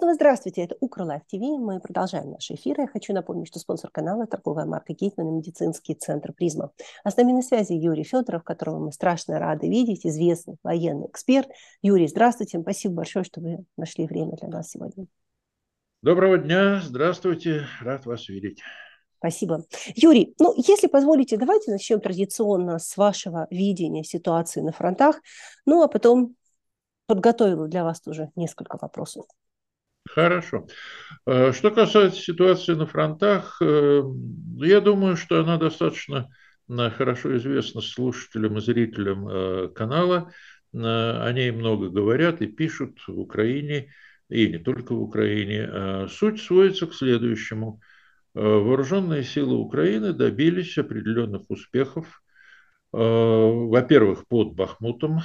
снова здравствуйте, это UkrLife TV. Мы продолжаем наши эфиры. Я хочу напомнить, что спонсор канала – торговая марка Гейтман и медицинский центр «Призма». А с нами на связи Юрий Федоров, которого мы страшно рады видеть, известный военный эксперт. Юрий, здравствуйте. Спасибо большое, что вы нашли время для нас сегодня. Доброго дня, здравствуйте, рад вас видеть. Спасибо. Юрий, ну, если позволите, давайте начнем традиционно с вашего видения ситуации на фронтах, ну, а потом подготовила для вас тоже несколько вопросов. Хорошо. Э, что касается ситуации на фронтах, э, я думаю, что она достаточно э, хорошо известна слушателям и зрителям канала. О ней много говорят и пишут в Украине, и не только в Украине. Суть сводится к следующему. Вооруженные силы Украины добились определенных успехов, во-первых, под Бахмутом,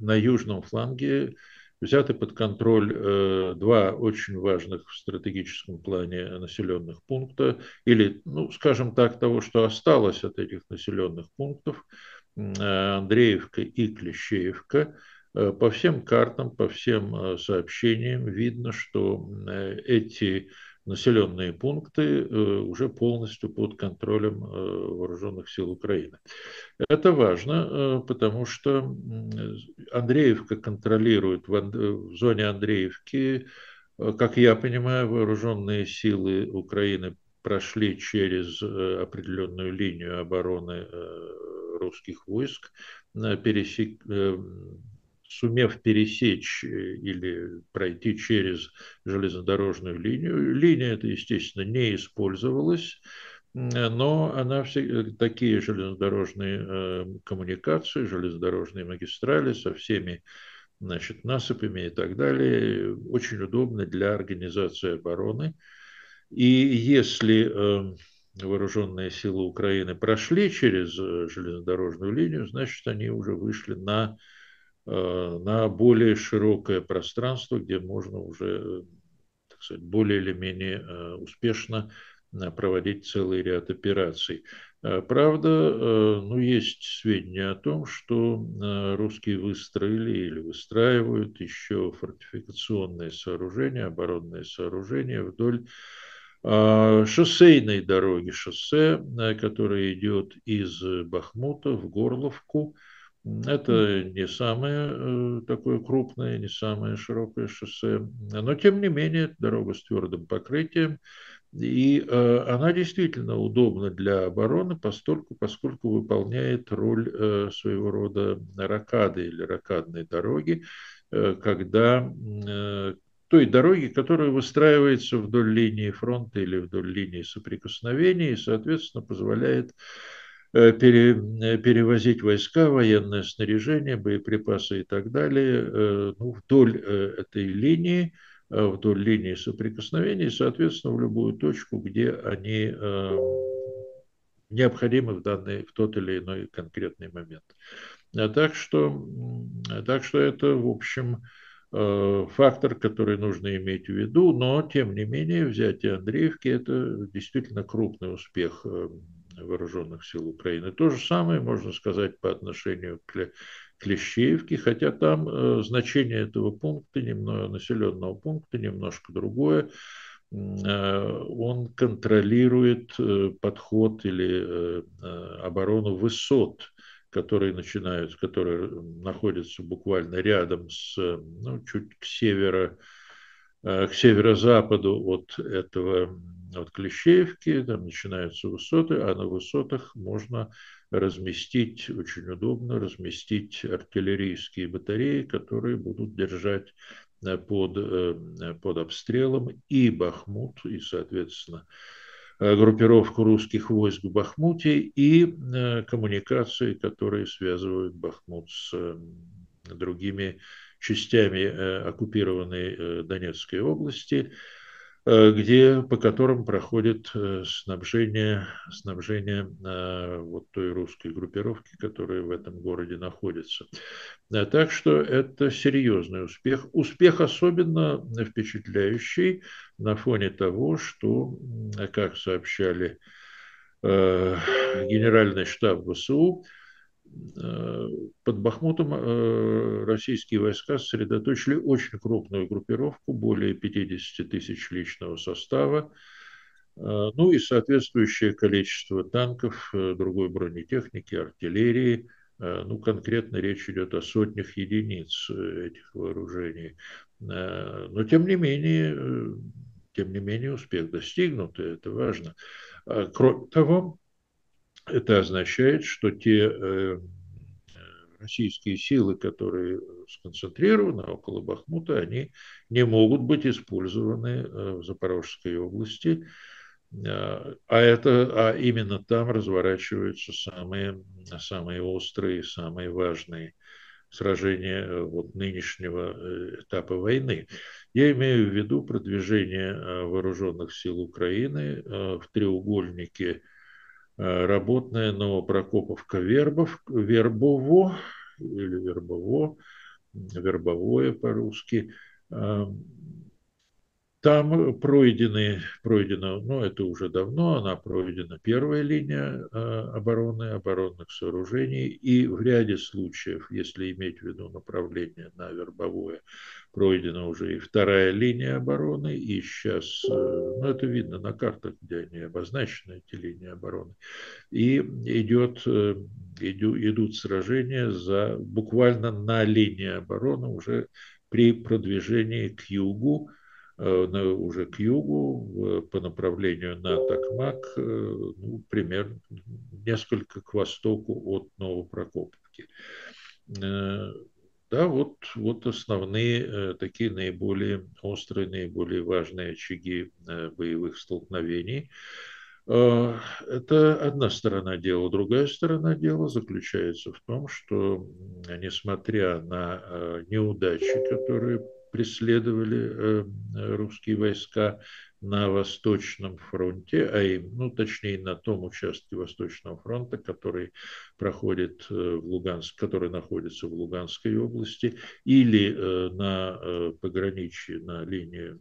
на южном фланге взяты под контроль э, два очень важных в стратегическом плане населенных пункта, или, ну, скажем так, того, что осталось от этих населенных пунктов, э, Андреевка и Клещеевка. Э, по всем картам, по всем э, сообщениям видно, что э, эти населенные пункты э, уже полностью под контролем э, вооруженных сил Украины. Это важно, э, потому что Андреевка контролирует в зоне Андреевки, как я понимаю, вооруженные силы Украины прошли через определенную линию обороны русских войск, пересек, сумев пересечь э, или пройти через железнодорожную линию. Линия эта, естественно, не использовалась, но она все, э, такие железнодорожные э, коммуникации, железнодорожные магистрали со всеми значит, насыпями и так далее очень удобны для организации обороны. И если вооруженные силы Украины прошли через железнодорожную линию, значит, они уже вышли на Э, на более широкое пространство, где можно уже, так сказать, более или менее э, успешно э, проводить целый ряд операций. Правда, ну, есть сведения о том, что русские выстроили или выстраивают еще фортификационные сооружения, оборонные сооружения вдоль шоссейной дороги, шоссе, которое идет из Бахмута в Горловку, это не самое э, такое крупное, не самое широкое шоссе, но тем не менее дорога с твердым покрытием, и э, она действительно удобна для обороны, поскольку, поскольку выполняет роль э, своего рода ракады или ракадной дороги, когда той дороги, которая выстраивается вдоль линии фронта или вдоль линии соприкосновения и, соответственно, позволяет Э, пере, э, перевозить войска, военное снаряжение, боеприпасы и так далее э, ну, вдоль этой линии, вдоль линии соприкосновения, соответственно, в любую точку, где они необходимы в, данный, в тот или иной конкретный момент. Так что, так что это, в общем, фактор, который нужно иметь в виду, но, тем не менее, взятие Андреевки – это действительно крупный успех вооруженных сил Украины. То же самое можно сказать по отношению к Клещеевке, хотя там э, значение этого пункта, немного, населенного пункта немножко другое. Э, он контролирует э, подход или оборону высот, которые начинают, которые находятся буквально рядом с, ну, чуть к северо, к северо-западу от этого от Клещеевки, там начинаются высоты, а на высотах можно разместить, очень удобно разместить артиллерийские батареи, которые будут держать э, под, э, под обстрелом и Бахмут, и, соответственно, э, группировку русских войск в Бахмуте и коммуникации, которые связывают Бахмут с другими частями оккупированной Донецкой области – Э, где, по которым проходит э, снабжение, снабжение э, вот той русской группировки, которая в этом городе находится. Так что это серьезный успех. Успех особенно впечатляющий на фоне того, что, как сообщали Генеральный штаб ВСУ, под Бахмутом российские войска сосредоточили очень крупную группировку, более 50 тысяч личного состава, ну и соответствующее количество танков, другой бронетехники, артиллерии. Ну, конкретно речь идет о сотнях единиц этих вооружений. Но, тем не менее, тем не менее, успех достигнут, и это важно. Кроме того, это означает, что те э, российские силы, которые сконцентрированы около Бахмута, они не могут быть использованы э, в Запорожской области. Э, а, это, а именно там разворачиваются самые, самые острые, самые важные сражения вот нынешнего этапа войны. Я имею в виду продвижение вооруженных сил Украины в треугольнике работная Новопрокоповка Вербов, Вербово или Вербово, Вербовое по-русски. Там пройдены, пройдена, ну это уже давно, она пройдена первая линия э, обороны, оборонных сооружений, и в ряде случаев, если иметь в виду направление на Вербовое, пройдена уже и вторая линия обороны, и сейчас, э, ну это видно на картах, где они обозначены, эти линии обороны, и идет, э, иду, идут сражения за, буквально на линии обороны уже при продвижении к югу, э, уже к югу, по направлению на Токмак, ну, примерно несколько к востоку от Новопрокопки. Да, вот, вот основные э, такие наиболее острые, наиболее важные очаги э, боевых столкновений. Э, это одна сторона дела. Другая сторона дела заключается в том, что несмотря на неудачи, которые преследовали русские войска на Восточном фронте, а им, ну, точнее, на том участке Восточного фронта, который проходит э, в Луганск, который находится в Луганской области, или э, на э, пограничье, на линии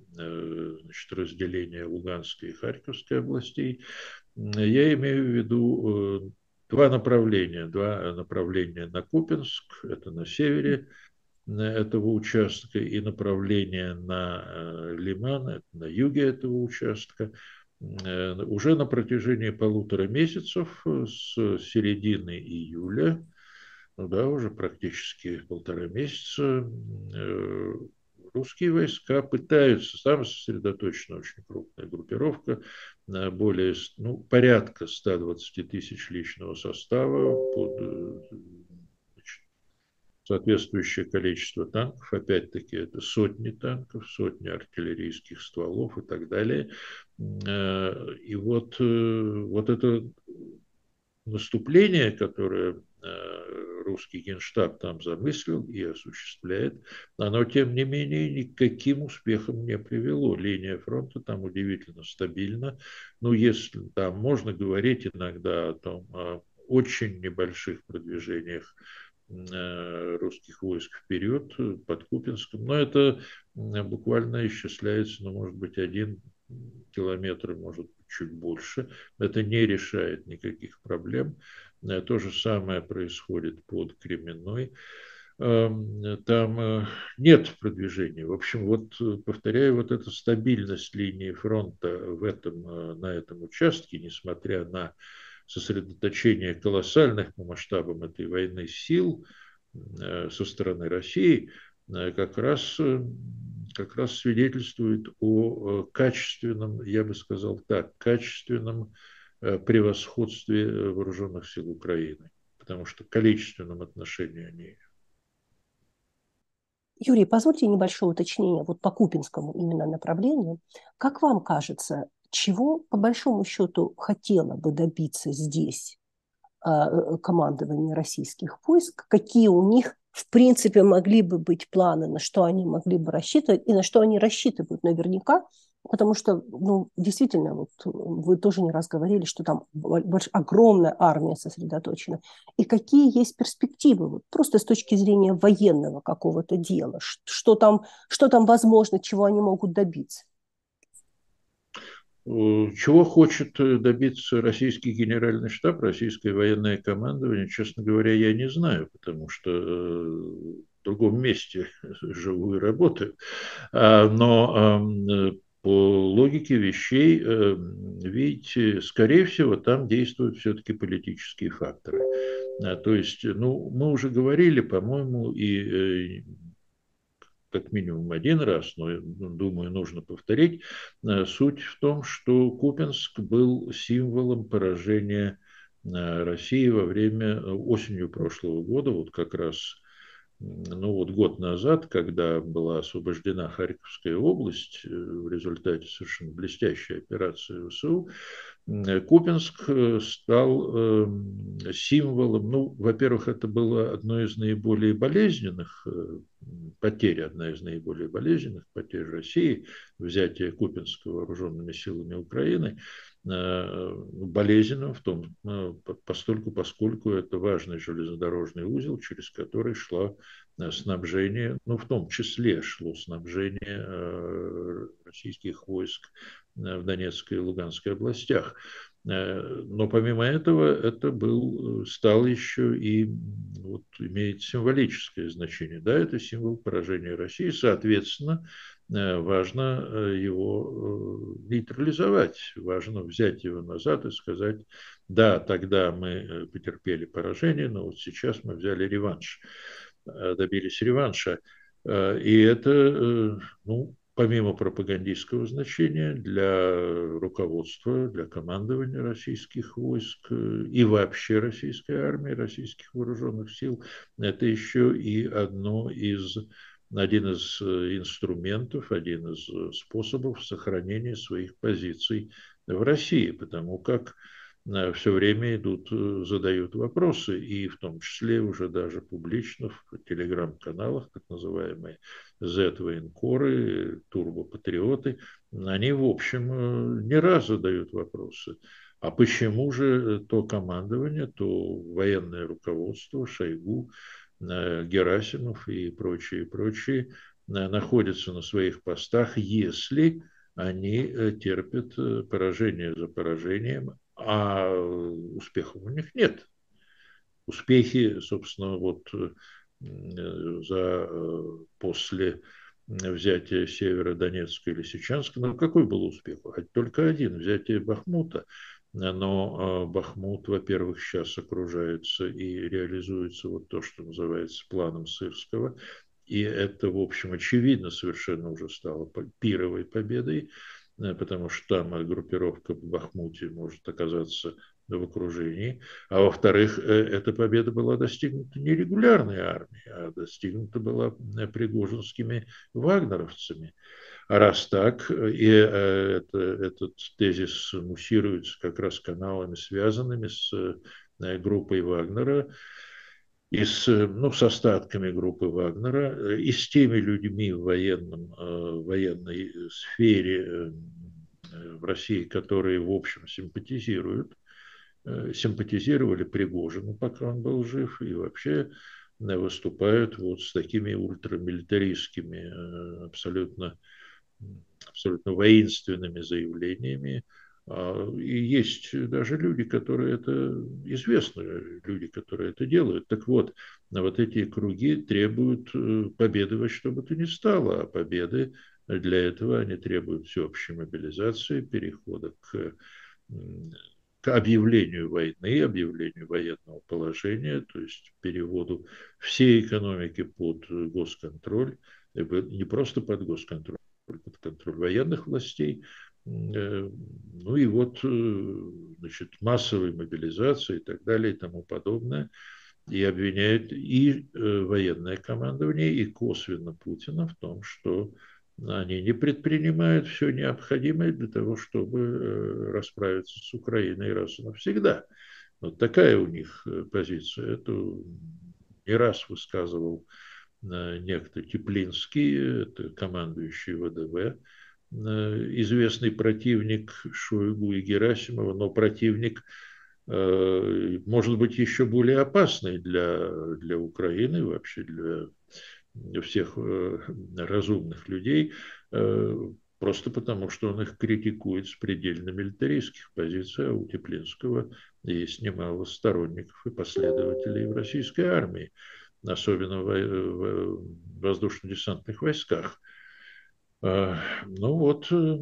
значит, разделения Луганской и Харьковской областей. Я имею в виду два направления. Два направления на Купинск, это на севере, этого участка и направление на э, Лиман, на юге этого участка, э, уже на протяжении полутора месяцев э, с середины июля, ну да, уже практически полтора месяца, русские войска пытаются, там сосредоточена очень крупная группировка, более, ну, порядка 120 тысяч личного состава под соответствующее количество танков, опять-таки это сотни танков, сотни артиллерийских стволов и так далее. Э, и вот, э, вот это наступление, которое э, русский генштаб там замыслил и осуществляет, оно, тем не менее, никаким успехом не привело. Линия фронта там удивительно стабильна. Ну, если там можно говорить иногда о том, о очень небольших продвижениях русских войск вперед под Купинском. Но это буквально исчисляется, ну, может быть, один километр, может чуть больше. Это не решает никаких проблем. Э, то же самое происходит под Кременной. Эм, там э, нет продвижения. В общем, вот повторяю, вот эта стабильность линии фронта в этом, на этом участке, несмотря на сосредоточение колоссальных по масштабам этой войны сил э, со стороны России э, как раз, э, как раз свидетельствует о качественном, я бы сказал так, качественном превосходстве вооруженных сил Украины, потому что в количественном отношении они Юрий, позвольте небольшое уточнение вот по Купинскому именно направлению. Как вам кажется, чего, по большому счету, хотела бы добиться здесь а, э, командование российских войск, какие у них, в принципе, могли бы быть планы, на что они могли бы рассчитывать и на что они рассчитывают наверняка, потому что, ну, действительно, вот вы тоже не раз говорили, что там больш, огромная армия сосредоточена. И какие есть перспективы, вот просто с точки зрения военного какого-то дела, что там, что там возможно, чего они могут добиться? Чего хочет добиться российский генеральный штаб, российское военное командование, честно говоря, я не знаю, потому что в другом месте живу и работаю. А, но по логике вещей, видите, скорее всего, там действуют все-таки политические факторы. А, то есть, ну, мы уже говорили, по-моему, и э, как минимум один раз, но, ну, думаю, нужно повторить. Э, суть в том, что Купенск был символом поражения э, России во время осенью прошлого года, вот как раз ну вот год назад, когда была освобождена Харьковская область в результате совершенно блестящей операции ВСУ, Купинск э, стал эм, символом, ну, во-первых, это было одно из наиболее болезненных э, потерь, одна из наиболее болезненных потерь России, взятие Купинска вооруженными силами Украины, э, болезненным в том, постольку, поскольку это важный железнодорожный узел, через который шло снабжение, ну, в том числе шло снабжение российских войск в Донецкой и Луганской областях. Э, но помимо этого, это был, стал еще и вот, имеет символическое значение. Да, это символ поражения России. Соответственно, э, важно э, его нейтрализовать, важно взять его назад и сказать, да, тогда мы потерпели поражение, но вот сейчас мы взяли реванш, добились реванша. И это, ну, помимо пропагандистского значения для руководства, для командования российских войск э, и вообще российской армии, российских вооруженных сил, это еще и одно из один из э, инструментов, один из э, способов сохранения своих позиций в России, потому как все время идут, задают вопросы, и в том числе уже даже публично в телеграм-каналах, так называемые, Z-военкоры, турбопатриоты, они, в общем, э, не раз задают вопросы. А почему же то командование, то военное руководство, Шойгу, э, Герасимов и прочие, прочие э, находятся на своих постах, если они терпят поражение за поражением, а успехов у них нет. Успехи, собственно, вот за, э, после взятия Северодонецка или Сеченска. Но какой был успех? Только один – взятие Бахмута. Но э, Бахмут, во-первых, сейчас окружается и реализуется вот то, что называется планом Сырского. И это, в общем, очевидно совершенно уже стало пировой победой, э, потому что там группировка в Бахмуте может оказаться в окружении. А во-вторых, э, эта победа была достигнута не регулярной армией, а достигнута была э, пригожинскими вагнеровцами. А раз так, э, и это, этот тезис муссируется как раз каналами, связанными с группой Вагнера, и с, ну, с остатками группы Вагнера, и с теми людьми в военном, военной сфере в России, которые, в общем, симпатизируют Э, симпатизировали Пригожину, пока он был жив, и вообще э, выступают вот с такими ультрамилитаристскими, э, абсолютно, абсолютно воинственными заявлениями. А, и есть даже люди, которые это известны, люди, которые это делают. Так вот, вот эти круги требуют победы во что бы то ни стало, а победы для этого они требуют всеобщей мобилизации, перехода к к объявлению войны, объявлению военного положения, то есть переводу всей экономики под госконтроль, не просто под госконтроль, под контроль военных властей, э, ну и вот э, значит, массовой мобилизации и так далее и тому подобное. И обвиняют и э, военное командование, и косвенно Путина в том, что они не предпринимают все необходимое для того, чтобы э, расправиться с Украиной раз и навсегда. Вот такая у них э, позиция. Это не раз высказывал э, некто Теплинский, это командующий ВДВ, известный противник Шойгу и Герасимова, но противник, может быть, еще более опасный для, для Украины, вообще для всех э, разумных людей, э, просто потому, что он их критикует с предельно милитаристских позиций, а у Теплинского есть немало сторонников и последователей в российской армии, особенно в воздушно-десантных войсках. А, ну вот, э,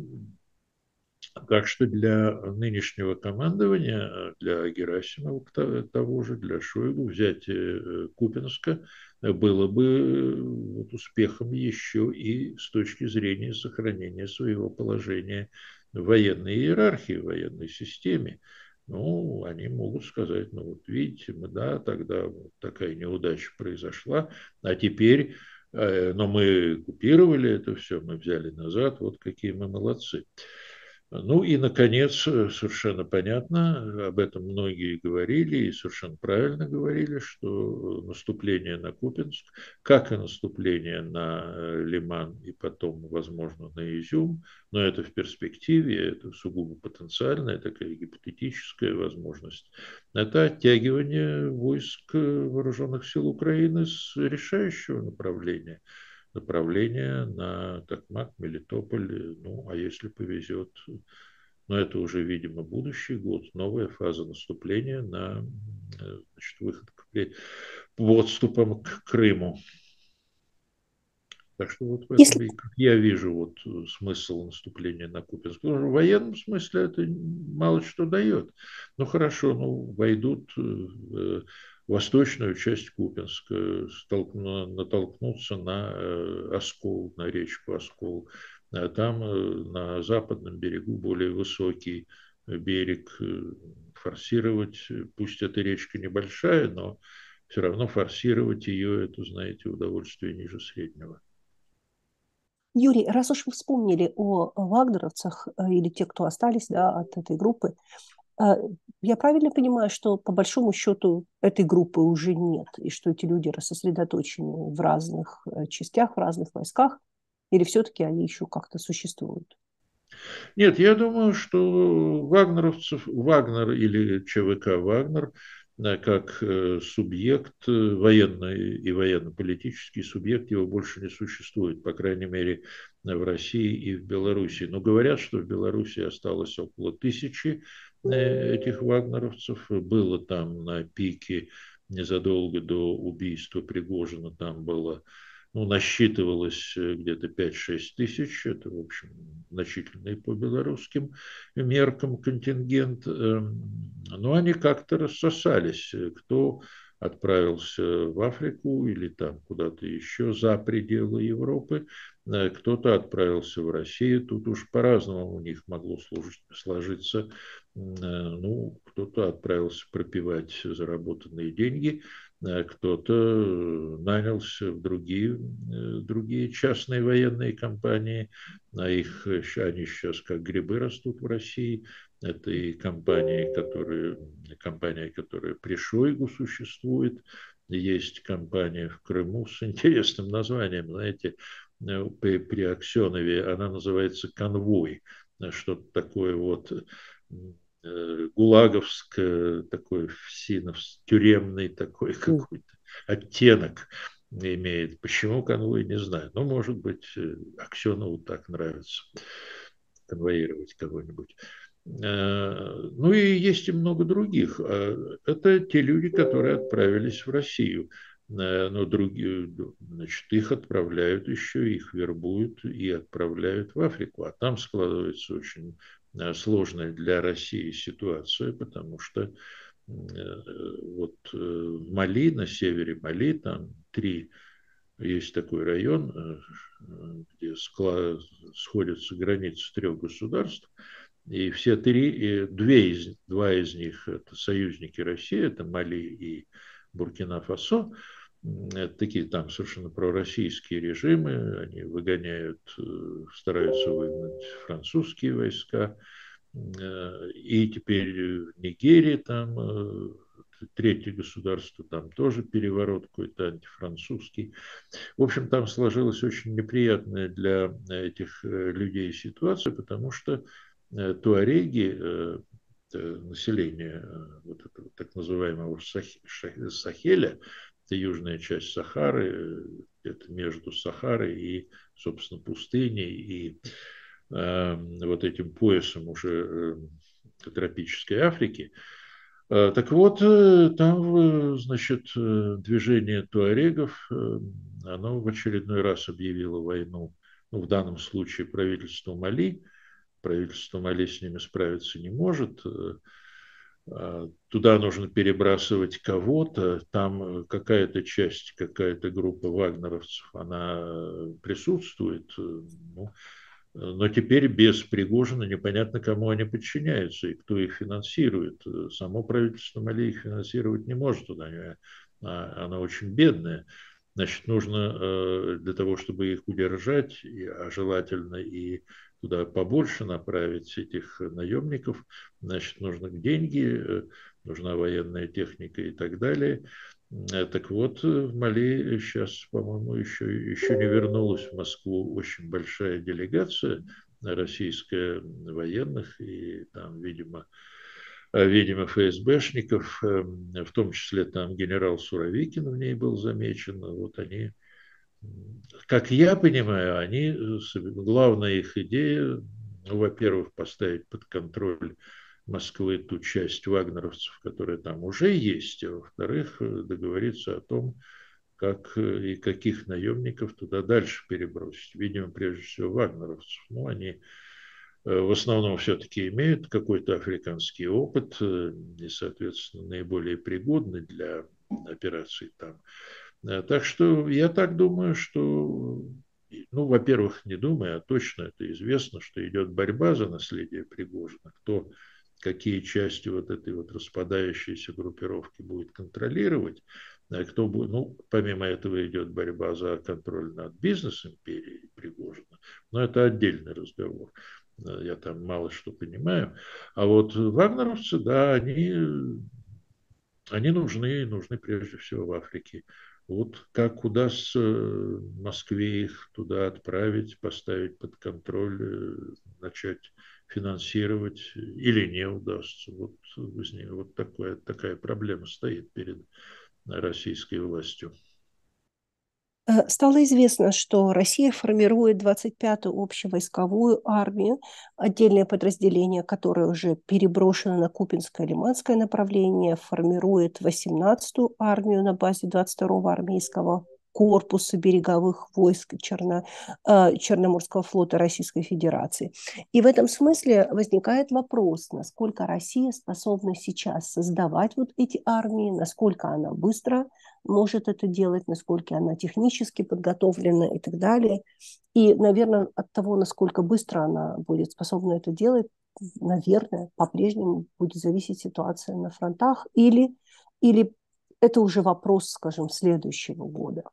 так что для нынешнего командования, для Герасимова того же, для Шойгу взятие э, Купинска было бы вот успехом еще и с точки зрения сохранения своего положения в военной иерархии, в военной системе. Ну, они могут сказать, ну вот видите, мы, да, тогда вот такая неудача произошла, а теперь, э, но мы купировали это все, мы взяли назад, вот какие мы молодцы. Ну и, наконец, э, совершенно понятно, об этом многие говорили и совершенно правильно говорили, что наступление на Купинск, как и наступление на э, Лиман и потом, возможно, на Изюм, но это в перспективе, это сугубо потенциальная такая гипотетическая возможность, это оттягивание войск э, вооруженных сил Украины с решающего направления – направление на Токмак, Мелитополь. Ну, а если повезет, но это уже, видимо, будущий год, новая фаза наступления на значит, выход к подступам к Крыму. Так что вот в этом Если... я вижу вот смысл наступления на Купинск. Ну, в военном смысле это мало что дает. Ну хорошо, ну войдут э, восточную часть Купинска, натолкнуться на э, Оскол, на речку Оскол. А там э, на западном берегу более высокий берег э, форсировать, пусть эта речка небольшая, но все равно форсировать ее, это, знаете, удовольствие ниже среднего. Юрий, раз уж вы вспомнили о вагнеровцах или те, кто остались да, от этой группы, я правильно понимаю, что по большому счету этой группы уже нет, и что эти люди рассосредоточены в разных э, частях, в разных войсках, или все-таки они еще как-то существуют? Нет, я думаю, что вагнеровцев, Вагнер или ЧВК Вагнер, э, как э, субъект, военный и военно-политический субъект, его больше не существует, по крайней мере, в России и в Беларуси. Но говорят, что в Беларуси осталось около тысячи этих вагнеровцев. Было там на пике незадолго до убийства Пригожина, там было, ну, насчитывалось э, где-то 5-6 тысяч, это, в общем, значительный по белорусским меркам контингент, эм, но они как-то рассосались, кто отправился в Африку или там куда-то еще за пределы Европы, э, кто-то отправился в Россию, тут уж по-разному у них могло служить, сложиться. Э, ну, кто-то отправился пропивать заработанные деньги, э, кто-то нанялся в другие, э, другие частные военные компании, а их, они сейчас как грибы растут в России. Это и компании, которые, компания, которая при Шойгу существует, есть компания в Крыму с интересным названием, знаете, при, при Аксенове, она называется «Конвой», что-то такое вот Э, гулаговск, такой всинов, тюремный такой какой-то оттенок имеет. Почему конвой, не знаю. Но, может быть, э, Аксенову так нравится конвоировать кого-нибудь. Э, ну и есть и много других. А это те люди, которые отправились в Россию. Но другие, значит, их отправляют еще, их вербуют и отправляют в Африку. А там складывается очень Э, сложная для России ситуация, потому что э, вот э, Мали, на севере Мали, там три, есть такой район, где сходятся границы трех государств, и все три, и две из, два из них это союзники России, это Мали и Буркина-Фасо, такие там совершенно пророссийские режимы, они выгоняют, э, стараются выгнать французские войска. Э, и теперь в Нигерии там э, третье государство, там тоже переворот какой-то антифранцузский. В общем, там сложилась очень неприятная для этих людей ситуация, потому что туареги, население вот этого так называемого Сахеля, это южная часть Сахары, это между Сахарой и, собственно, пустыней. И вот этим поясом уже тропической Африки. Так вот, там, значит, движение туарегов, оно в очередной раз объявило войну, ну, в данном случае правительству Мали. Правительство Мали с ними справиться не может. А, туда нужно перебрасывать кого-то, там какая-то часть, какая-то группа вагнеровцев, она присутствует, ну, но теперь без Пригожина непонятно, кому они подчиняются и кто их финансирует. Само правительство Мали их финансировать не может, туда, оно очень бедное. Значит, нужно э, для того, чтобы их удержать, а желательно и туда побольше направить этих наемников, значит, нужны деньги, э, нужна военная техника и так далее. Э, так вот, в Мали сейчас, по-моему, еще, еще не вернулась в Москву очень большая делегация российская военных, и там, видимо, э, видимо, ФСБшников, в том числе там генерал Суровикин в ней был замечен, вот они как я понимаю, они, э, главная их идея, во-первых, поставить под контроль Москвы ту часть вагнеровцев, которая там уже есть, а во-вторых, э, договориться о том, как э, и каких наемников туда дальше перебросить. Видимо, прежде всего, вагнеровцев. Ну, они в основном все-таки имеют какой-то африканский опыт и, соответственно, наиболее пригодны для операций там. Э, так что я так думаю, что, ну, во-первых, не думаю, а точно это известно, что идет борьба за наследие Пригожина. Кто какие части вот этой вот распадающейся группировки будет контролировать, а кто будет, ну, помимо этого идет борьба за контроль над бизнес-империей Пригожина, но это отдельный разговор. Э, я там мало что понимаю. А вот вагнеровцы, да, они, они нужны, нужны прежде всего в Африке. Вот как удастся Москве их туда отправить, поставить под контроль, э, начать финансировать или не удастся. Вот, вот такая, такая проблема стоит перед российской властью. Э, стало известно, что Россия формирует 25-ю общевойсковую армию, отдельное подразделение, которое уже переброшено на Купинское лиманское направление, формирует 18-ю армию на базе 22-го армейского корпуса береговых войск Черно, э, Черноморского флота Российской Федерации. И в этом смысле возникает вопрос, насколько Россия способна сейчас создавать вот эти армии, насколько она быстро может это делать, насколько она технически подготовлена и так далее. И, наверное, от того, насколько быстро она будет способна это делать, наверное, по-прежнему будет зависеть ситуация на фронтах или, или это уже вопрос, скажем, следующего года.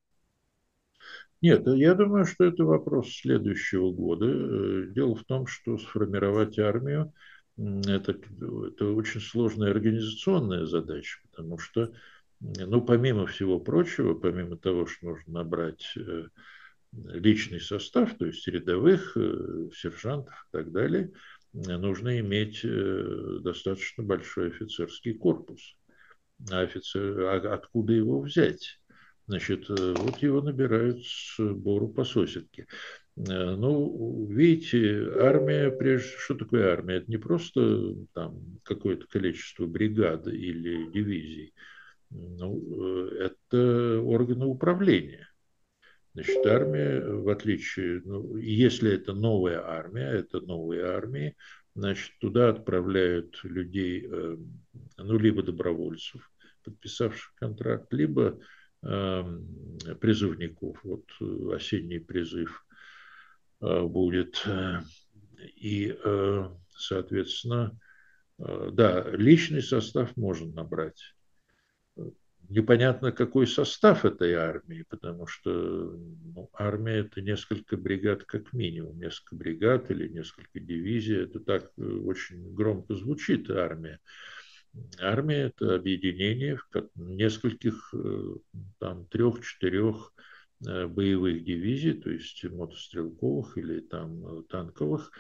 Нет, я думаю, что это вопрос следующего года. Э, дело в том, что сформировать армию это, это очень сложная организационная задача, потому что ну, помимо всего прочего, помимо того, что нужно набрать э, личный состав, то есть рядовых, э, сержантов и так далее, нужно иметь э, достаточно большой офицерский корпус. А, офицер, а откуда его взять? Значит, вот его набирают с бору по сосенке. Ну, видите, армия, прежде что такое армия? Это не просто там какое-то количество бригад или дивизий ну, э, это органы управления. Значит, армия, в отличие, ну, если это новая армия, это новые армии, значит, туда отправляют людей, э, ну, либо добровольцев, подписавших контракт, либо э, призывников. Вот осенний призыв будет. И, соответственно, да, личный состав можно набрать непонятно, какой состав этой армии, потому что ну, армия – это несколько бригад как минимум, несколько бригад или несколько дивизий. Это так э, очень громко звучит, армия. Армия – это объединение нескольких, э, там, трех-четырех э, боевых дивизий, то есть мотострелковых или там танковых,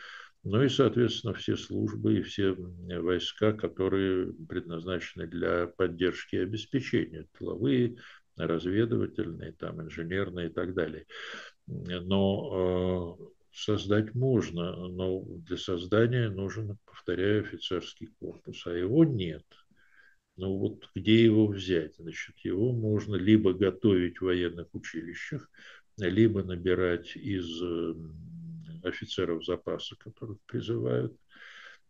ну и, соответственно, все службы и все войска, которые предназначены для поддержки и обеспечения, тыловые, разведывательные, там, инженерные и так далее. Но создать можно, но для создания нужен, повторяю, офицерский корпус, а его нет. Ну вот где его взять? Значит, его можно либо готовить в военных училищах, либо набирать из офицеров запаса, которых призывают.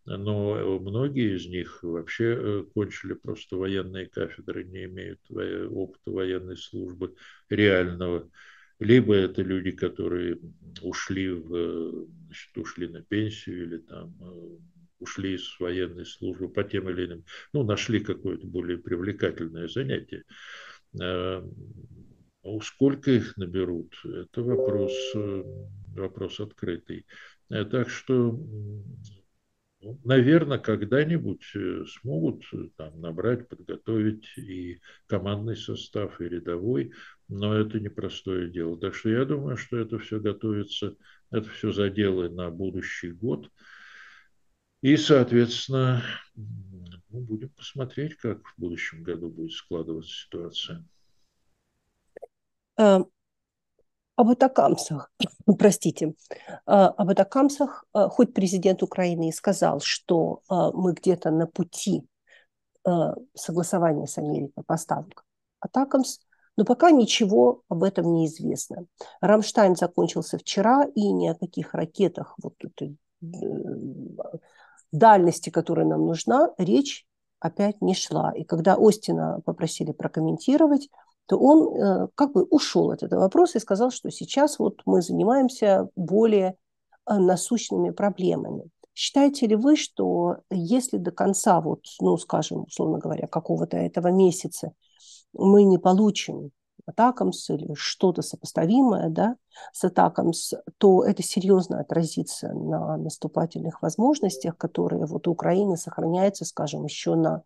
Но многие из них вообще э, кончили просто военные кафедры, не имеют опыта военной службы реального. Либо это люди, которые ушли, в, значит, ушли на пенсию или там э, ушли из военной службы по тем или иным, ну, нашли какое-то более привлекательное занятие. Ну, сколько их наберут, это вопрос, вопрос открытый. Э, так что, ну, наверное, когда-нибудь э, смогут там, набрать, подготовить и командный состав, и рядовой, но это непростое дело. Так что я думаю, что это все готовится, это все заделы на будущий год. И, соответственно, ну, будем посмотреть, как в будущем году будет складываться ситуация. Э, об атакамсах, простите, э, об атакамсах, э, хоть президент Украины и сказал, что мы где-то на пути согласования с Америкой поставок атакамс, но пока ничего об этом не известно. Рамштайн закончился вчера, и ни о каких ракетах вот этой дальности, которая нам нужна, речь опять не шла. И когда Остина попросили прокомментировать, то он э, как бы ушел от этого вопроса и сказал, что сейчас вот мы занимаемся более э, насущными проблемами. Считаете ли вы, что если до конца, вот, ну, скажем, условно говоря, какого-то этого месяца мы не получим атакамс или что-то сопоставимое да, с атакамс, то это серьезно отразится на наступательных возможностях, которые вот у Украины сохраняются, скажем, еще на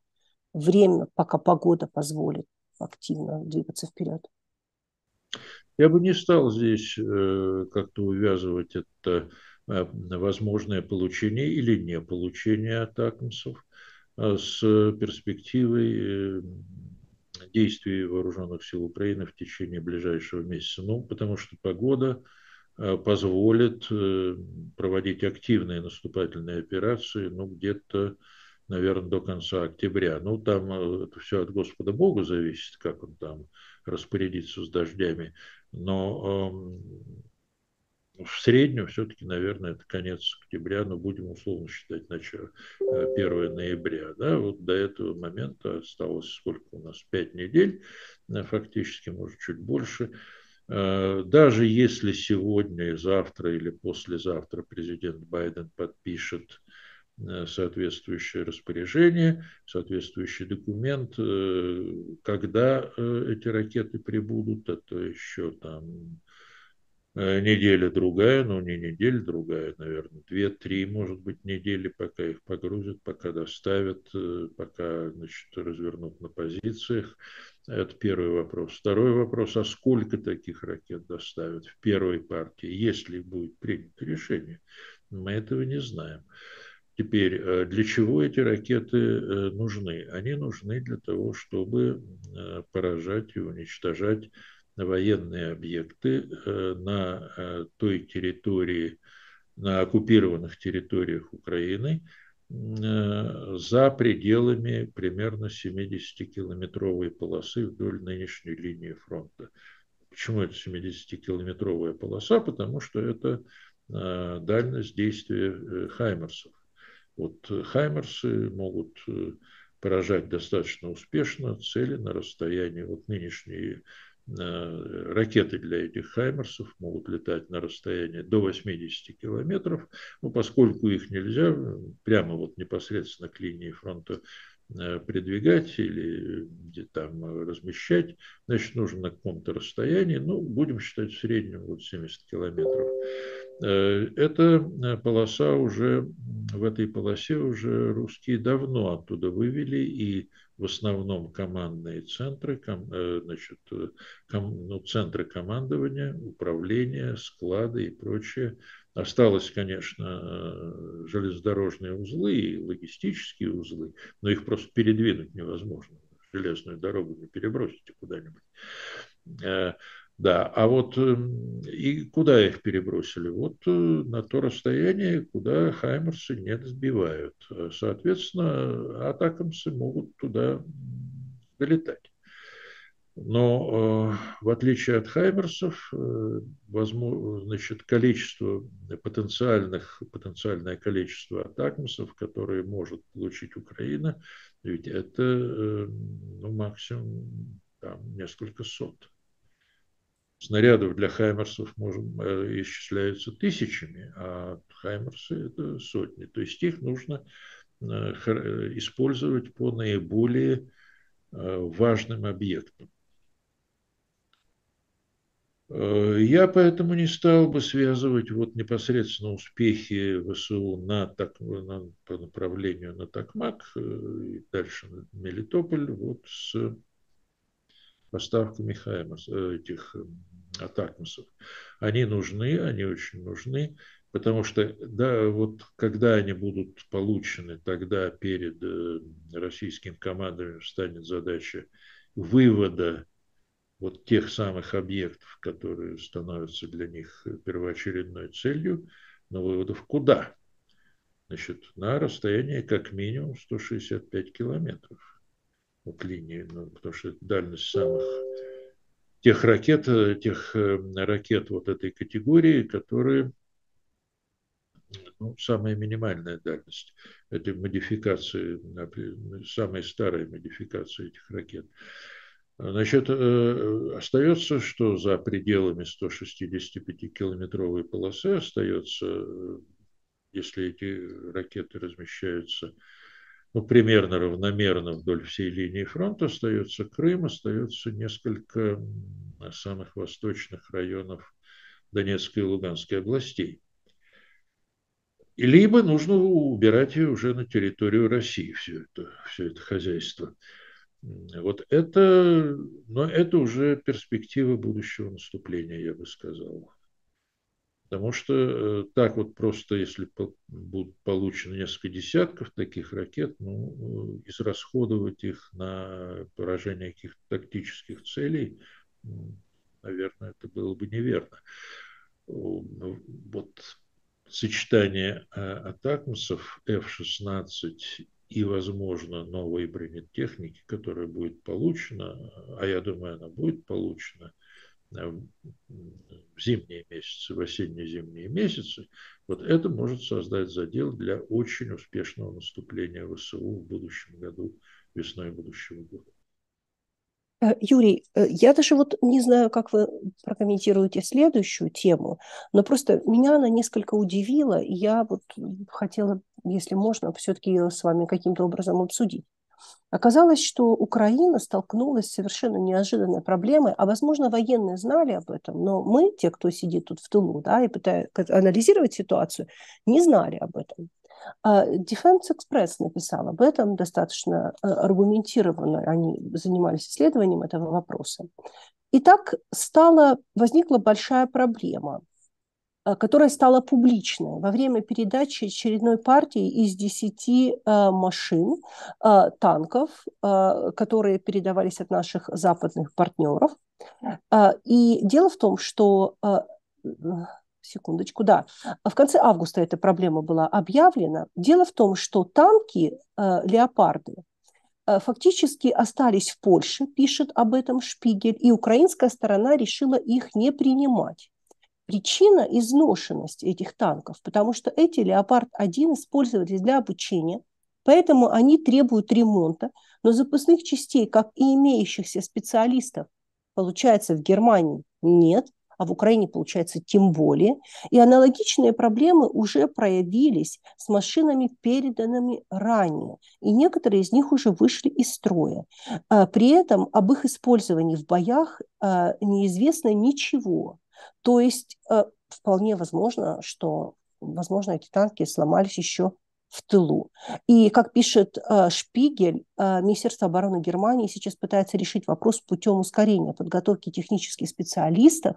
время, пока погода позволит активно двигаться вперед. Я бы не стал здесь э, как-то увязывать это э, возможное получение или не получение атакмсов э, с перспективой действий вооруженных сил Украины в течение ближайшего месяца. Ну, потому что погода позволит проводить активные наступательные операции, ну, где-то наверное, до конца октября. Ну, там э, это все от Господа Бога зависит, как он там распорядится с дождями. Но в среднем все-таки, наверное, это конец октября, но будем условно считать начало 1 э, ноября. Да? Вот до этого момента осталось сколько у нас? Пять недель, э, фактически, может, чуть больше. Даже если сегодня, завтра или послезавтра президент Байден подпишет соответствующее распоряжение, соответствующий документ. Э, когда э, эти ракеты прибудут, это еще там неделя другая, но не неделя другая, наверное, две-три, может быть, недели, пока их погрузят, пока доставят, пока, значит, развернут на позициях. Это первый вопрос. Второй вопрос, а сколько таких ракет доставят в первой партии, если будет принято решение? Мы этого не знаем. Теперь, э, для чего эти ракеты э, нужны? Они нужны для того, чтобы э, поражать и уничтожать военные объекты на той территории, на оккупированных территориях Украины за пределами примерно 70-километровой полосы вдоль нынешней линии фронта. Почему это 70-километровая полоса? Потому что это дальность действия Хаймерсов. Вот э, Хаймерсы могут э, поражать достаточно успешно цели на расстоянии. Вот нынешние э, ракеты для этих Хаймерсов могут летать на расстоянии до 80 километров, но поскольку их нельзя прямо вот непосредственно к линии фронта придвигать или где там размещать, значит, нужно на каком-то расстоянии, ну, будем считать в среднем вот 70 километров. Э, эта э, полоса уже, в этой полосе уже русские давно оттуда вывели и в основном командные центры, ком, э, значит, ком, ну, центры командования, управления, склады и прочее. Осталось, конечно, железнодорожные узлы и логистические узлы, но их просто передвинуть невозможно. Железную дорогу не перебросите куда-нибудь. Да, а вот эм, и куда их перебросили? Вот э, на то расстояние, куда хаймерсы не сбивают. Соответственно, атакамсы могут туда долетать. Но э, в отличие от хаймерсов, э, возможно, значит, количество потенциальных, потенциальное количество атакмсов, которые может получить Украина, ведь это ну, максимум там, несколько сот снарядов для хаймерсов можем, э, исчисляются тысячами, а хаймерсы это сотни. То есть их нужно э, использовать по наиболее э, важным объектам. Я поэтому не стал бы связывать вот непосредственно успехи ВСУ на, так, на, по направлению на Токмак и дальше на Мелитополь вот с поставками Хаймас, э, этих э, атакмусов. Они нужны, они очень нужны, потому что да, вот когда они будут получены, тогда перед э, российским командованием станет задача вывода вот тех самых объектов, которые становятся для них первоочередной целью, но выводов куда? Значит, на расстояние как минимум 165 километров вот линии, ну, потому что дальность самых тех ракет, тех э, ракет вот этой категории, которые ну, самая минимальная дальность этой модификации, самая старая модификация этих ракет. Значит, э, остается, что за пределами 165-километровой полосы остается, если эти ракеты размещаются ну, примерно равномерно вдоль всей линии фронта остается Крым, остается несколько самых восточных районов Донецкой и Луганской областей. И либо нужно убирать уже на территорию России, все это, все это хозяйство. Вот это, но это уже перспектива будущего наступления, я бы сказал. Потому что э, так вот просто, если будут получены несколько десятков таких ракет, ну, э, израсходовать их на поражение каких-то тактических целей, наверное, это было бы неверно. Ну, вот сочетание э, атакмусов F-16 и, возможно, новой бронетехники, которая будет получена, а я думаю, она будет получена – в зимние месяцы, в осенне-зимние месяцы, вот это может создать задел для очень успешного наступления ВСУ в будущем году, весной будущего года. Э, Юрий, э, я даже вот не знаю, как вы прокомментируете следующую тему, но просто меня она несколько удивила, и я вот хотела, если можно, все-таки ее с вами каким-то образом обсудить. Оказалось, что Украина столкнулась с совершенно неожиданной проблемой, а, возможно, военные знали об этом, но мы, те, кто сидит тут в тылу да, и пытаются анализировать ситуацию, не знали об этом. А Defense Express написал об этом достаточно э, аргументированно, они занимались исследованием этого вопроса. И так стала, возникла большая проблема – которая стала публичной во время передачи очередной партии из 10 э, машин, э, танков, которые передавались от наших западных партнеров. И дело в том, что секундочку, да. В конце августа эта проблема была объявлена. Дело в том, что танки «Леопарды» фактически остались в Польше, пишет об этом Шпигель, и украинская сторона решила их не принимать. Причина – изношенность этих танков, потому что эти «Леопард-1» использовались для обучения, поэтому они требуют ремонта, но запасных частей, как и имеющихся специалистов, получается в Германии нет, а в Украине, получается, тем более. И аналогичные проблемы уже проявились с машинами, переданными ранее. И некоторые из них уже вышли из строя. А при этом об их использовании в боях а, неизвестно ничего. То есть э, вполне возможно, что, возможно, эти танки сломались еще в тылу. И, как пишет э, Шпигель, э, Министерство обороны Германии сейчас пытается решить вопрос путем ускорения подготовки технических специалистов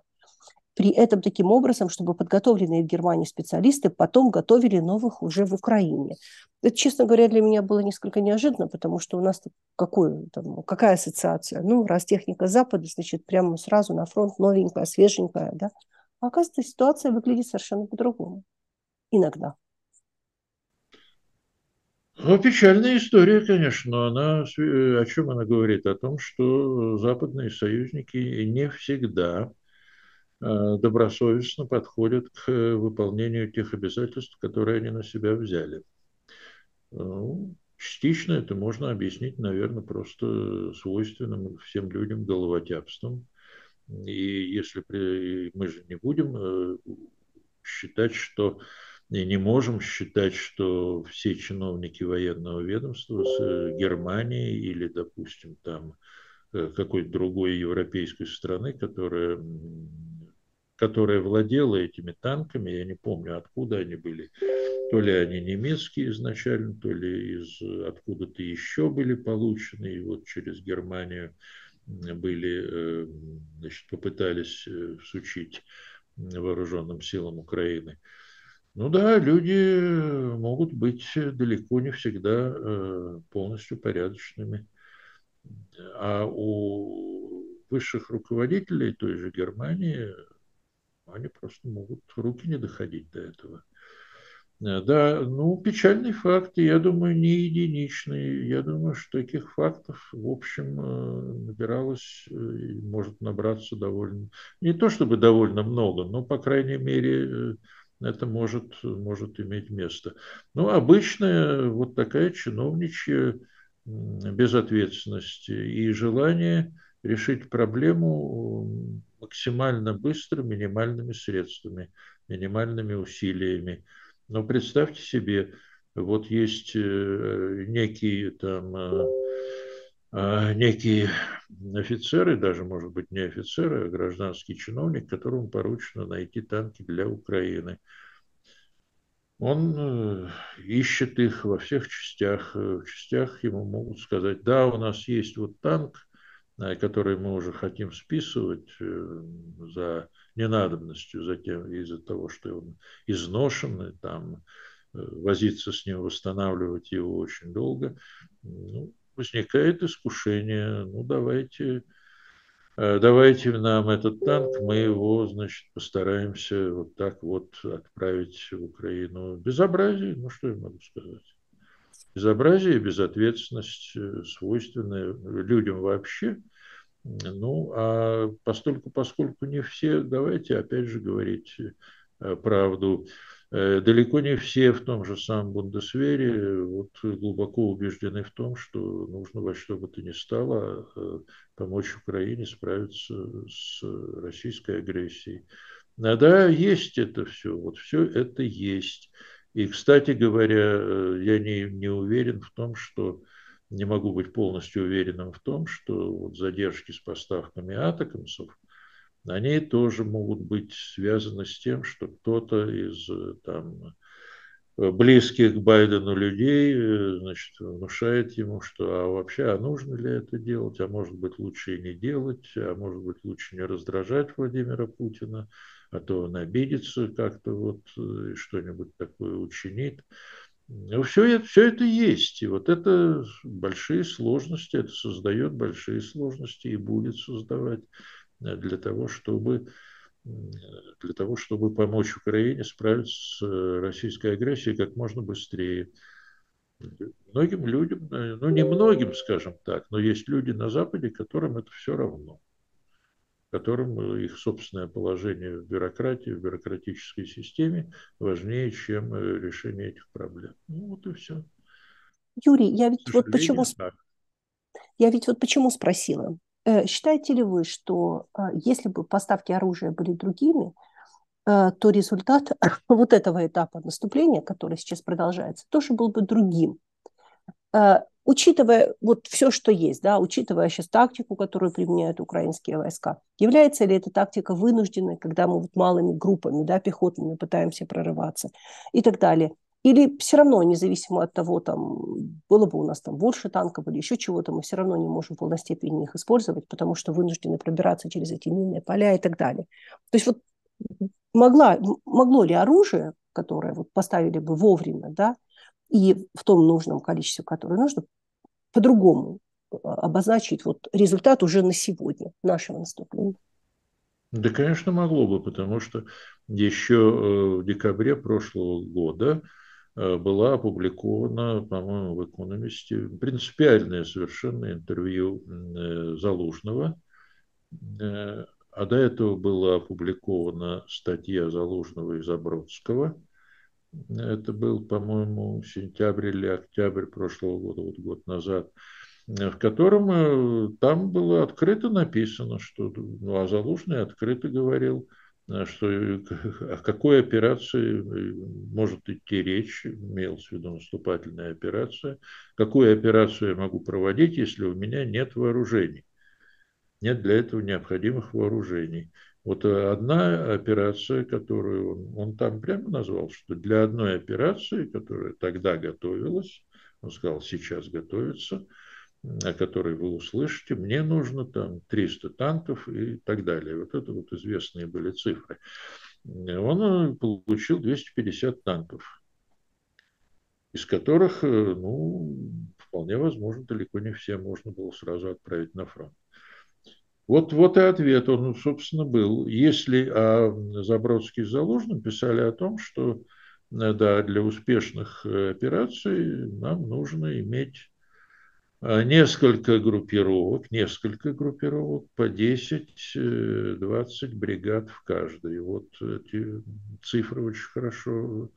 при этом таким образом, чтобы подготовленные в Германии специалисты потом готовили новых уже в Украине. Это, честно говоря, для меня было несколько неожиданно, потому что у нас какой, там, какая ассоциация? Ну, раз техника Запада, значит, прямо сразу на фронт новенькая, свеженькая, да? А оказывается, ситуация выглядит совершенно по-другому. Иногда. Ну, печальная история, конечно, она о чем она говорит? О том, что западные союзники не всегда э, добросовестно подходят к выполнению тех обязательств, которые они на себя взяли. Ну, частично это можно объяснить, наверное, просто свойственным всем людям головотяпством. И если при... мы же не будем э, считать, что и не можем считать, что все чиновники военного ведомства с э, Германии или, допустим, там э, какой-то другой европейской страны, которая, которая владела этими танками, я не помню, откуда они были, то ли они немецкие изначально, то ли из откуда-то еще были получены, и вот через Германию были, э, значит, попытались всучить вооруженным силам Украины. Ну да, люди могут быть далеко не всегда э, полностью порядочными. А у высших руководителей той же Германии они просто могут руки не доходить до этого. Э, да, ну, печальный факт, я думаю, не единичный. Я думаю, что таких фактов, в общем, э, набиралось и может набраться довольно, не то чтобы довольно много, но, по крайней мере, это может, может иметь место. Но обычная вот такая чиновничья безответственность и желание решить проблему максимально быстро, минимальными средствами, минимальными усилиями. Но представьте себе, вот есть э, некие там э, некие офицеры, даже, может быть, не офицеры, а гражданский чиновник, которому поручено найти танки для Украины. Он э, ищет их во всех частях. В частях ему могут сказать, да, у нас есть вот танк, э, который мы уже хотим списывать э, за ненадобностью, за тем, из-за того, что он изношенный, там, возиться с ним, восстанавливать его очень долго. Ну, возникает искушение, ну давайте, э, давайте нам этот танк, мы его, значит, постараемся вот так вот отправить в Украину. Безобразие, ну что я могу сказать? Безобразие безответственность э, свойственны людям вообще. Ну, а постольку, поскольку не все, давайте опять же говорить э, правду. Э, далеко не все в том же самом Бундесвере вот, глубоко убеждены в том, что нужно во что бы то ни стало помочь Украине справиться с российской агрессией. А да, есть это все, вот все это есть. И, кстати говоря, я не, не уверен в том, что не могу быть полностью уверенным в том, что вот задержки с поставками атакамсов – они тоже могут быть связаны с тем, что кто-то из там, близких к Байдену людей значит, внушает ему, что а вообще, а нужно ли это делать, а может быть лучше и не делать, а может быть лучше не раздражать Владимира Путина, а то он обидится как-то вот и что-нибудь такое учинит. Ну, все все это есть. И вот это большие сложности, это создает большие сложности и будет создавать для того, чтобы для того, чтобы помочь Украине справиться с э, российской агрессией как можно быстрее. Многим людям, э, ну не многим, скажем так, но есть люди на Западе, которым это все равно, которым их собственное положение в бюрократии, в бюрократической системе важнее, чем э, решение этих проблем. Ну вот и все. Юрий, я ведь вот почему... Так. Я ведь вот почему спросила. Э, считаете ли вы, что если бы поставки оружия были другими, э, то результат вот этого этапа наступления, который сейчас продолжается, тоже был бы другим? Э, учитывая вот все, что есть, да, учитывая сейчас тактику, которую применяют украинские войска, является ли эта тактика вынужденной, когда мы вот малыми группами, да, пехотными пытаемся прорываться и так далее? Или все равно, независимо от того, там, было бы у нас там больше танков или еще чего-то, мы все равно не можем в полной степени их использовать, потому что вынуждены пробираться через эти минные поля и так далее. То есть вот могла, могло ли оружие, которое вот поставили бы вовремя, да, и в том нужном количестве, которое нужно, по-другому обозначить вот результат уже на сегодня нашего наступления? Да, конечно, могло бы, потому что еще э, в декабре прошлого года э, была опубликована, по-моему, в «Экономисте» принципиальное совершенно интервью э, Залужного, а до этого была опубликована статья Залужного и Забродского. Это был, по-моему, сентябрь или октябрь прошлого года, вот год назад – в котором э, там было открыто написано, что ну, а Залужный открыто говорил, э, что о какой операции э, может идти речь, имелась в виду наступательная операция, какую операцию я могу проводить, если у меня нет вооружений, нет для этого необходимых вооружений. Вот одна операция, которую он, он там прямо назвал, что для одной операции, которая тогда готовилась, он сказал, сейчас готовится, о которой вы услышите, мне нужно там 300 танков и так далее. Вот это вот известные были цифры. Он э, получил 250 танков, из которых, э, ну, вполне возможно, далеко не все можно было сразу отправить на фронт. Вот, вот и ответ он, собственно, был. Если а Забродский с Залужным писали о том, что э, да, для успешных операций нам нужно иметь а, несколько группировок, несколько группировок по 10-20 э, бригад в каждой. Вот эти цифры очень хорошо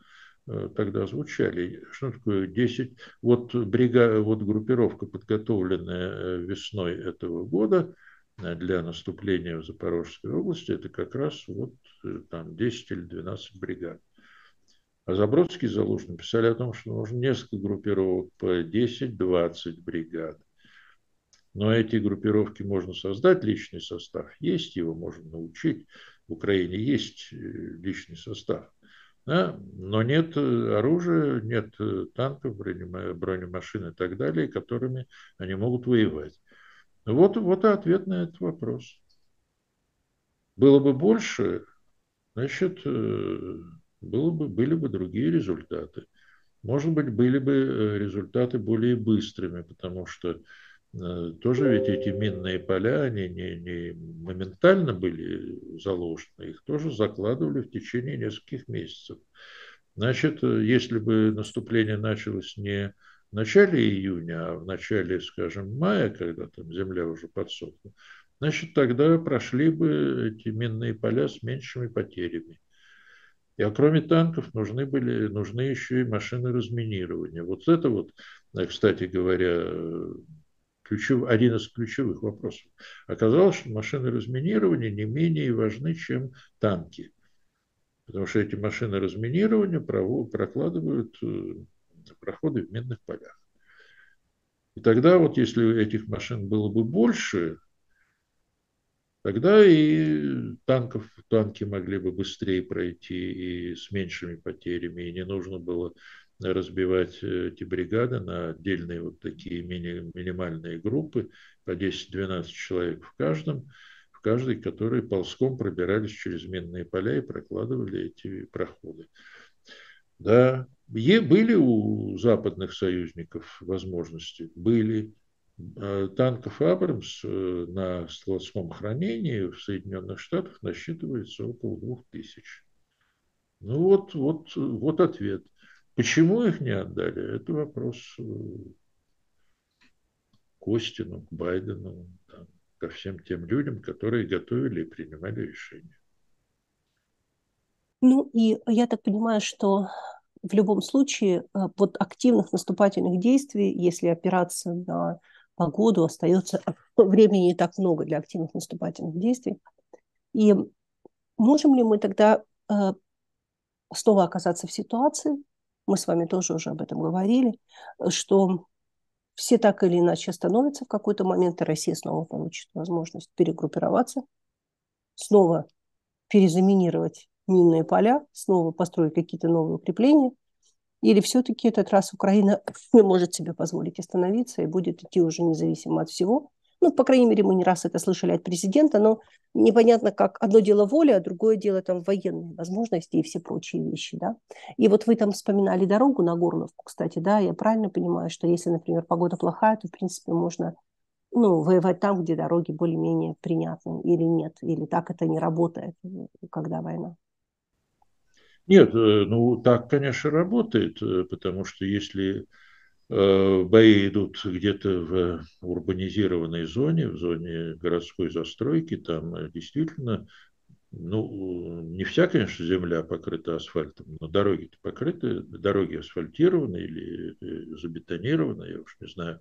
э, тогда звучали. Что такое 10? Вот, брига, вот группировка, подготовленная э, весной этого года для наступления в Запорожской области, это как раз вот там 10 или 12 бригад. А Забродский и Залужный писали о том, что нужно несколько группировок по 10-20 бригад. Но эти группировки можно создать, личный состав есть, его можно научить. В Украине есть э, личный состав. Да? Но нет э, оружия, нет э, танков, бронемашин и так далее, которыми они могут воевать. Вот, вот и ответ на этот вопрос. Было бы больше, значит, было бы, были бы другие результаты. Может быть, были бы э, результаты более быстрыми, потому что э, тоже ведь эти минные поля, они не, не моментально были заложены, их тоже закладывали в течение нескольких месяцев. Значит, э, если бы наступление началось не в начале июня, а в начале, скажем, мая, когда там земля уже подсохла, значит, тогда прошли бы эти минные поля с меньшими потерями. А кроме танков нужны были, нужны еще и машины разминирования. Вот это вот, э, кстати говоря, ключев, один из ключевых вопросов. Оказалось, что машины разминирования не менее важны, чем танки. Потому что эти машины разминирования прокладывают э, проходы в минных полях. И тогда вот если этих машин было бы больше, Тогда и танков, танки могли бы быстрее пройти и с меньшими потерями, и не нужно было разбивать эти бригады на отдельные вот такие мини, минимальные группы по 10-12 человек в каждом, в каждой, которые ползком пробирались через минные поля и прокладывали эти проходы. Да, были у западных союзников возможности, были. Э, танков «Абрамс» э, на складском хранении в Соединенных Штатах насчитывается около двух тысяч. Ну вот, вот, вот ответ. Почему их не отдали? Это вопрос э, к Остину, к Байдену, там, ко всем тем людям, которые готовили и принимали решения. Ну и я так понимаю, что в любом случае вот активных наступательных действий, если опираться на погоду, остается времени не так много для активных наступательных действий. И можем ли мы тогда э, снова оказаться в ситуации, мы с вами тоже уже об этом говорили, что все так или иначе остановятся в какой-то момент, и Россия снова получит возможность перегруппироваться, снова перезаминировать минные поля, снова построить какие-то новые укрепления, или все-таки этот раз Украина не может себе позволить остановиться и будет идти уже независимо от всего, Ну, по крайней мере, мы не раз это слышали от президента, но непонятно, как одно дело воля, а другое дело там военные возможности и все прочие вещи, да. И вот вы там вспоминали дорогу на Горловку, кстати, да, я правильно понимаю, что если, например, погода плохая, то, в принципе, можно ну, воевать там, где дороги более-менее принятны или нет, или так это не работает, когда война. Нет, э, ну так, конечно, работает, э, потому что если Э, бои идут где-то в урбанизированной зоне, в зоне городской застройки, там действительно, ну, не вся, конечно, земля покрыта асфальтом, но дороги покрыты, дороги асфальтированы или забетонированы, я уж не знаю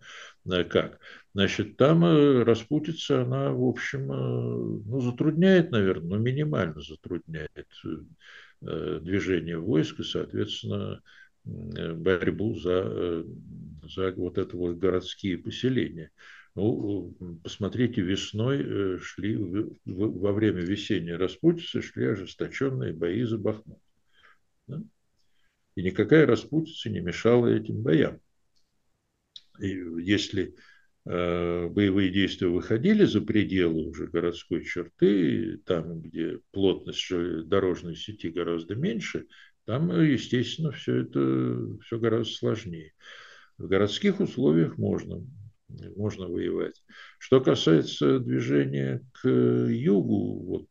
как. Значит, там распутиться она, в общем, ну, затрудняет, наверное, но минимально затрудняет движение войск и, соответственно, борьбу за за вот это вот городские поселения. Ну, посмотрите, весной э, шли, во время весенней распутицы шли ожесточенные бои за Бахмут. Да? И никакая распутица не мешала этим боям. И если э, боевые действия выходили за пределы уже городской черты, там, где плотность дорожной сети гораздо меньше, там, естественно, все это все гораздо сложнее. В городских условиях можно, можно воевать. Что касается движения к югу, вот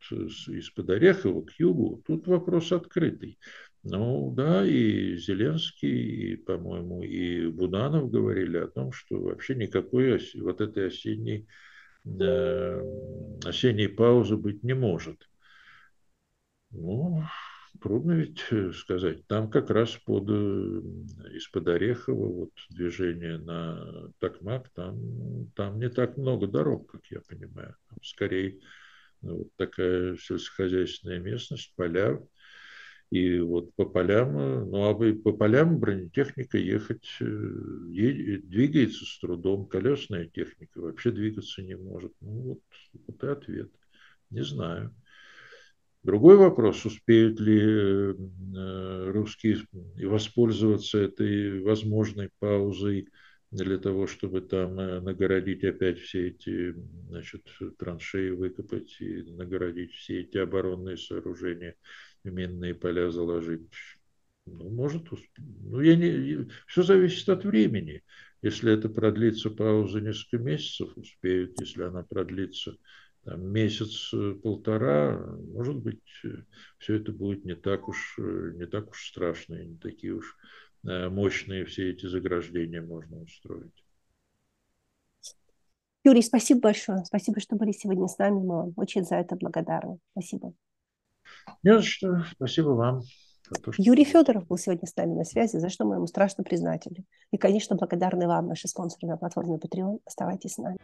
из-под Орехова к югу, тут вопрос открытый. Ну да, и Зеленский, и, по-моему, и Буданов говорили о том, что вообще никакой вот этой осенней, э, осенней паузы быть не может. Ну, Трудно ведь э, сказать. Там как раз под, э, из-под Орехова вот движение на Токмак, там, там не так много дорог, как я понимаю. Там скорее ну, вот такая сельскохозяйственная местность, поля. И вот по полям, э, ну а по полям бронетехника ехать, едет, двигается с трудом, колесная техника вообще двигаться не может. Ну вот, вот и ответ. Не знаю. Другой вопрос, успеют ли э, русские воспользоваться этой возможной паузой для того, чтобы там э, нагородить опять все эти значит, траншеи, выкопать и нагородить все эти оборонные сооружения, минные поля заложить. Ну, может, ну, я не... все зависит от времени. Если это продлится пауза несколько месяцев, успеют. Если она продлится там, месяц-полтора, может быть, все это будет не так уж, не так уж страшно, и не такие уж э, мощные все эти заграждения можно устроить. Юрий, спасибо большое. Спасибо, что были сегодня с нами. Мы вам очень за это благодарны. Спасибо. Не за что. Спасибо вам. То, что... Юрий Федоров был сегодня с нами на связи, за что мы ему страшно признательны. И, конечно, благодарны вам, наши спонсоры на платформе Patreon. Оставайтесь с нами.